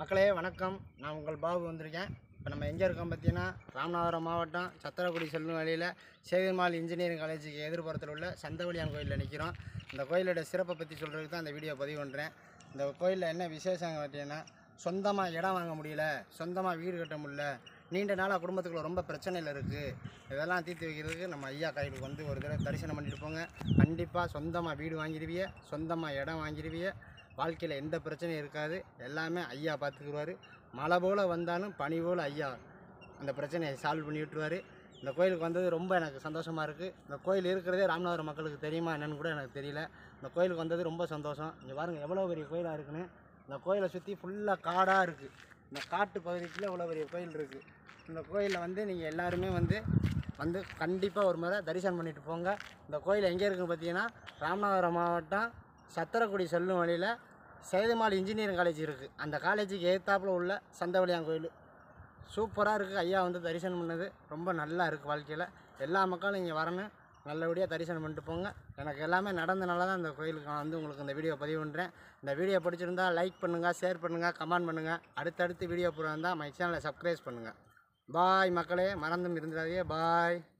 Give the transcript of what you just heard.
மக்களே வணக்கம். நான் உங்கள் பாபு வந்திருக்கேன். இப்போ நம்ம எங்கே இருக்கோம் பார்த்தீங்கன்னா ராமநாதபுரம் மாவட்டம் சத்திரக்குடி செல்லும் வழியில் சேகர்மால் இன்ஜினியரிங் காலேஜுக்கு எதிர்புறத்தில் உள்ள சந்தவழியான் கோயிலில் நிற்கிறோம் இந்த கோயிலோட சிறப்பை பற்றி சொல்கிறதுக்கு தான் இந்த வீடியோ பதிவு பண்ணுறேன் இந்த கோயிலில் என்ன விசேஷம் பார்த்தீங்கன்னா சொந்தமாக இடம் வாங்க முடியல சொந்தமாக வீடு கட்ட முடியல நீண்ட நாளாக குடும்பத்துக்குள்ள ரொம்ப பிரச்சனையில் இருக்குது இதெல்லாம் தீர்த்து வைக்கிறதுக்கு நம்ம ஐயா கோயிலுக்கு வந்து ஒரு தடவை தரிசனம் பண்ணிட்டு போங்க. கண்டிப்பாக சொந்தமாக வீடு வாங்கிடுவிய சொந்தமாக இடம் வாங்கிடுவிய வாழ்க்கையில் எந்த பிரச்சனையும் இருக்காது. எல்லாமே ஐயா பார்த்துக்குருவார் மழை போல் வந்தாலும் பனி போல் ஐயா அந்த பிரச்சனையை சால்வ் பண்ணி விட்டுருவார். இந்த கோயிலுக்கு வந்தது ரொம்ப எனக்கு சந்தோஷமாக இருக்குது இந்த கோயில் இருக்கிறதே ராமநாதபுரம் மக்களுக்கு தெரியுமா என்னன்னு கூட எனக்கு தெரியல. இந்த கோயிலுக்கு வந்தது ரொம்ப சந்தோஷம். இங்கே பாருங்கள் எவ்வளோ பெரிய கோயிலாக இருக்குன்னு. இந்த கோயிலை சுற்றி ஃபுல்லாக காடாக இருக்குது இந்த காட்டு பகுதிக்குள்ளே இவ்வளோ பெரிய கோயில் இருக்குது இந்த கோயிலில் வந்து நீங்கள் எல்லாருமே வந்து வந்து கண்டிப்பாக ஒரு முறை தரிசனம் பண்ணிட்டு போங்க. இந்த கோயில் எங்கே இருக்குன்னு பார்த்தீங்கன்னா ராமநாதபுரம் மாவட்டம் சத்திரக்குடி செல்லும் வழியில் சேதுமால் இன்ஜினியரிங் காலேஜ் இருக்குது அந்த காலேஜுக்கு எதிர்த்தாப்புல உள்ள சந்தவழியான் கோயில். சூப்பராக இருக்குது ஐயா வந்து தரிசனம் பண்ணது. ரொம்ப நல்லா இருக்குது வாழ்க்கையில். எல்லா மக்களும் இங்கே வரணும். நல்லபடியாக தரிசனம் பண்ணிட்டு போங்க. எனக்கு எல்லாமே நடந்தனால தான் இந்த கோயிலுக்கு நான் வந்து உங்களுக்கு இந்த வீடியோ பதிவு பண்ணுறேன் இந்த வீடியோ பிடிச்சிருந்தால் லைக் பண்ணுங்கள் ஷேர் பண்ணுங்கள் கமெண்ட் பண்ணுங்கள் அடுத்தடுத்து வீடியோ போடுறதா மை சேனலை சப்ஸ்கிரைப் பண்ணுங்கள் பாய் மக்களே. மறந்தும் இருந்துடாதே பாய்